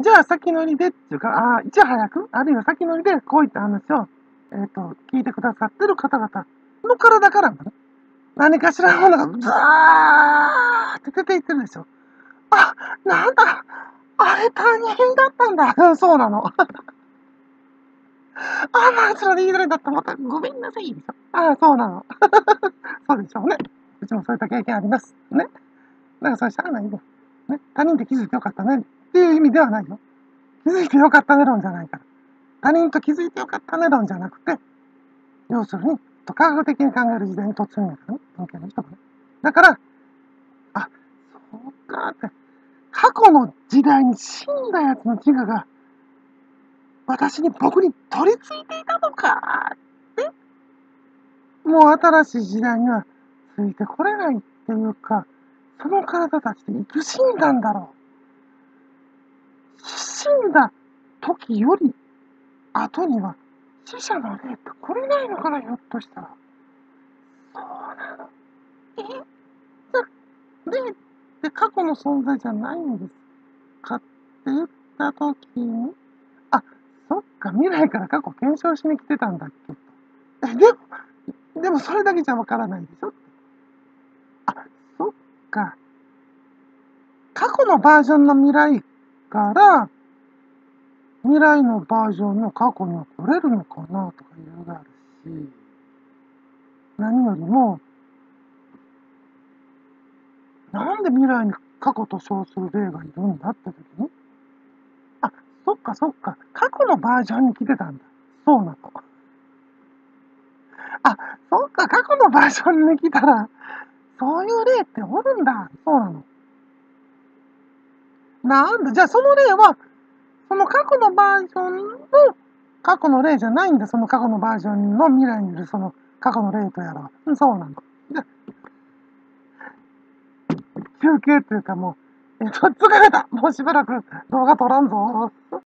じゃあ先乗りでっていうか、ああいち早く、あるいは先乗りでこういった話を、えっ、と、聞いてくださってる方々の体からもね、何かしらのものがザーって出ていってるでしょ。あ、なんだ、あれ他人だったんだ。う ん、そうなの。あ、まあ、それで言いづらいんだったまたごめんなさい。ああ、そうなの。そうでしょうね。うちもそういった経験あります。ね。だかそれしゃあないよ。ね。他人で気づいてよかったね。っていう意味ではないよ。気づいてよかったね論じゃないから。他人と気づいてよかったね論じゃなくて、要するに、と科学的に考える時代に突入やからね。文系の人がね。だから、あ、そうかって。過去の時代に死んだやつの自我が、私に、僕に取り付いていたのかって。もう新しい時代にはついてこれないっていうか、その体たちでいつ死んだんだろう。死んだ時より後には死者の霊って来れないのかな、ひょっとしたら。そうなの。えじゃ、霊って過去の存在じゃないんですかって言った時に、あ、そっか、未来から過去検証しに来てたんだっけと。え、でも、でもそれだけじゃわからないでしょあ、そっか。過去のバージョンの未来から、未来のバージョンの過去には来れるのかなとかいろいろあるし、何よりも、なんで未来に過去と称する霊がいるんだって時に、あ、そっかそっか、過去のバージョンに来てたんだ。そうなの。あ、そっか、過去のバージョンに来たら、そういう霊っておるんだ。そうなの。なんだ、じゃあその霊は、その過去のバージョンの過去の例じゃないんだ。その過去のバージョンの未来にいるその過去の例とやらは。そうなの。じゃ休憩っていうかもう、えっと、疲れた。もうしばらく動画撮らんぞ。